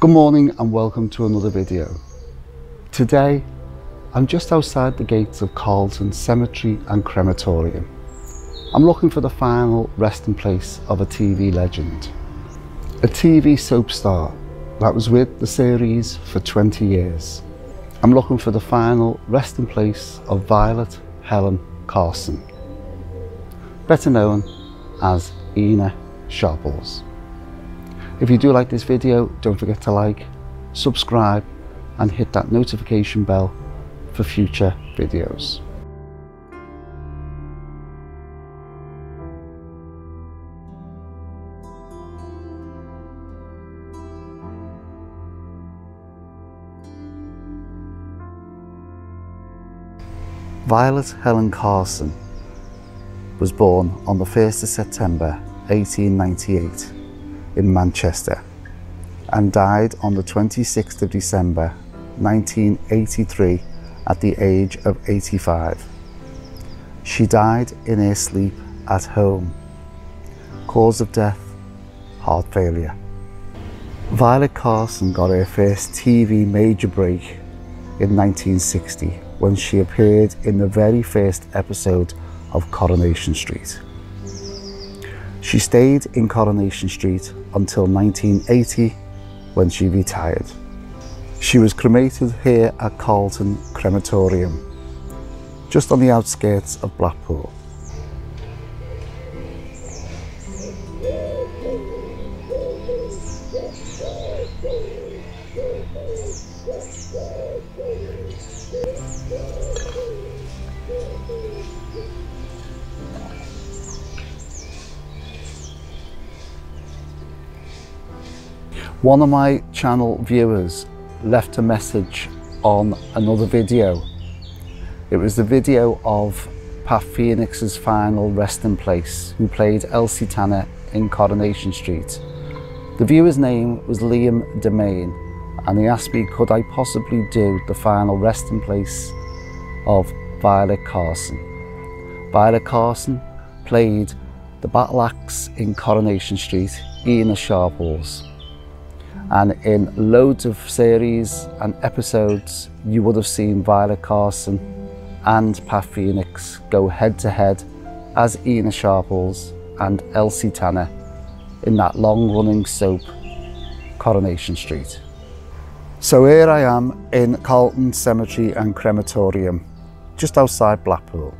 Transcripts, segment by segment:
Good morning and welcome to another video. Today I'm just outside the gates of Carleton Cemetery and Crematorium. I'm looking for the final resting place of a TV legend. A TV soap star that was with the series for 20 years. I'm looking for the final resting place of Violet Helen Carson, better known as Ena Sharples. If you do like this video, don't forget to like, subscribe and hit that notification bell for future videos. Violet Helen Carson was born on the 1st of September 1898 in Manchester and died on the 26th of December 1983 at the age of 85. She died in her sleep at home. Cause of death, heart failure. Violet Carson got her first TV major break in 1960 when she appeared in the very first episode of Coronation Street. She stayed in Coronation Street until 1980 when she retired. She was cremated here at Carleton Crematorium, just on the outskirts of Blackpool. One of my channel viewers left a message on another video. It was the video of Pat Phoenix's final resting place, who played Elsie Tanner in Coronation Street. The viewer's name was Liam Demain, and he asked me could I possibly do the final resting place of Violet Carson. Violet Carson played the battle axe in Coronation Street, Ena Sharples and in loads of series and episodes you would have seen Violet Carson and Pat Phoenix go head to head as Ena Sharples and Elsie Tanner in that long running soap Coronation Street. So here I am in Carleton Cemetery and Crematorium just outside Blackpool.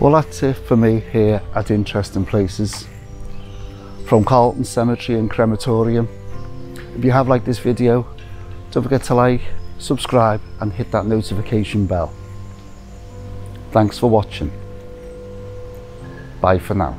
Well that's it for me here at Interesting Places from Carleton Cemetery and Crematorium. If you have liked this video, don't forget to like, subscribe and hit that notification bell. Thanks for watching. Bye for now.